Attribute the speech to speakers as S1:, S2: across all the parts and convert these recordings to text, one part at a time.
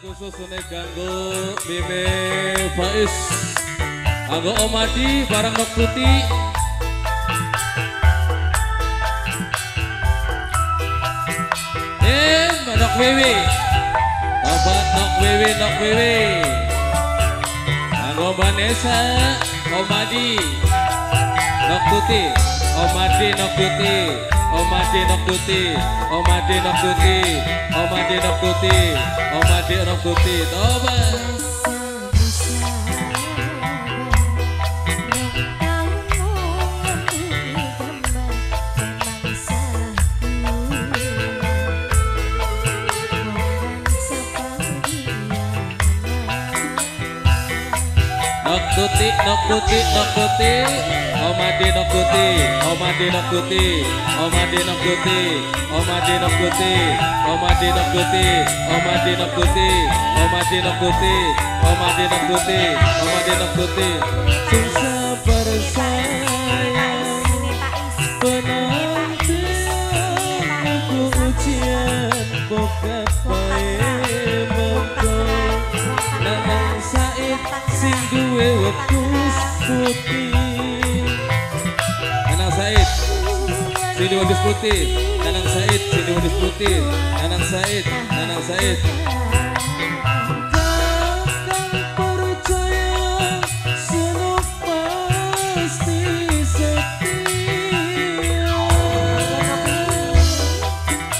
S1: khusus ini ganggu Bime Faiz. Anggo Omadi barang Nok Putih. Eh, Nok Wewe Obat Nok Wewe, Nok Wewe Anggo Vanessa Omadi Nok Putih Omadi Nok Putih Omadi Nokuti, Omadi Nokuti, Omadi Nokuti, Omadi Nokuti, Omadi Nokuti, Omadi Nokuti, Omadi Nokuti, Omadi Nokuti, Omadi Nokuti, nokuti, nokuti, omadi nokuti, omadi nokuti, omadi nokuti, omadi nokuti, omadi nokuti, omadi nokuti, omadi nokuti, omadi nokuti, omadi nokuti, susah bersayang, penanti aku ujian bokap baik. duwe wektu putih. Nanang Said. Sini wadus putih. Nanang Said sini wadus putih. Nanang Said Nanang Said.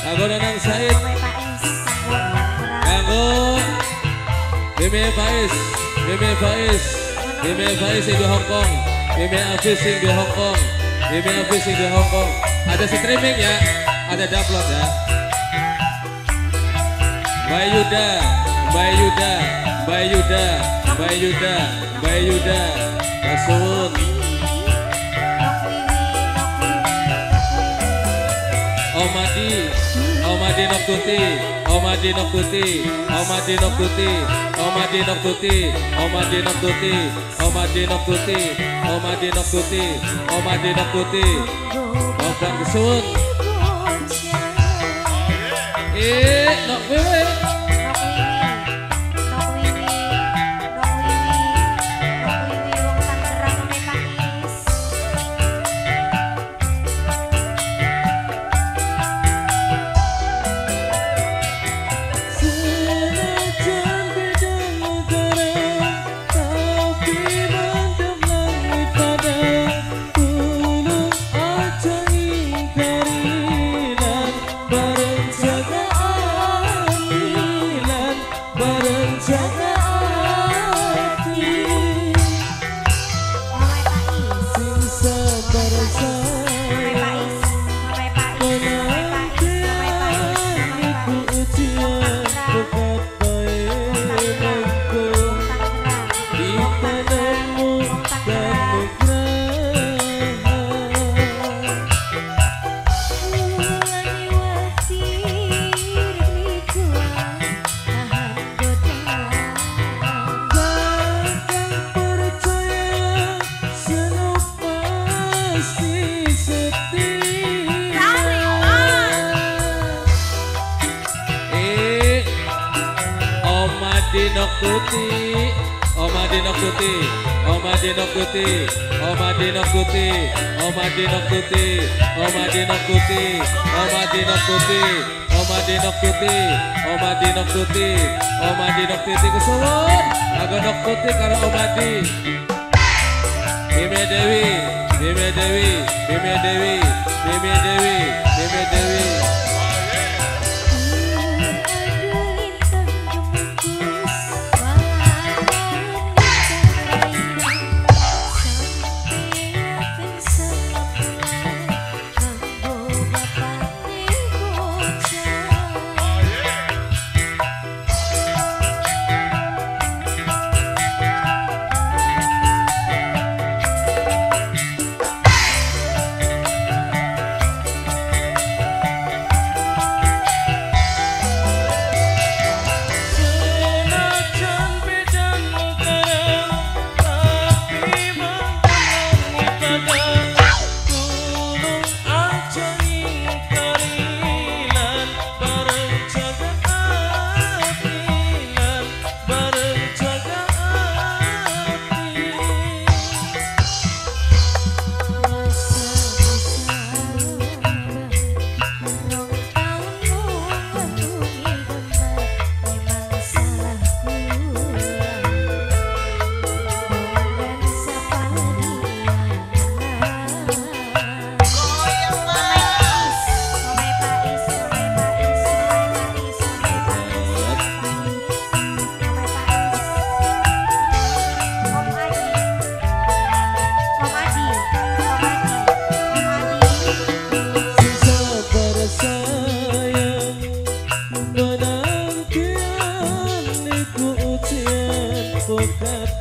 S1: Kanggo Nanang Said. Kanggo Bebe Faiz Bime Faiz, Bime Faiz di Hong Kong, Hafiz yang di Hong Kong, Hafiz yang di Hong Kong. Ada streaming ya, ada download ya. Mbak Yuda, Mbak Yuda, Mbak Yuda, Mbak Yuda, Mbak Yuda, Kasuun, Omadi, Omadi Noktuti, Omadi Noktuti, Omadi Noktuti, Omadi Noktuti, Omadi Noktuti, Omadi Noktuti, Omadi Noktuti, Omadi Noktuti, Obat Kesun, eh, Nok Wewe, Oma Dinok Putih Oma Dinok Putih Oma Dinok Putih Oma Dinok Putih Oma Dinok Putih Oma Dinok Putih Oma Dinok Putih Oma Dinok Putih Oma Dinok Putih Oma Dinok Putih kesuwun Aku Nok Putih karo Oma Di Bime Dewi Bime Dewi Bime Dewi Bime Dewi Bime Dewi Popo the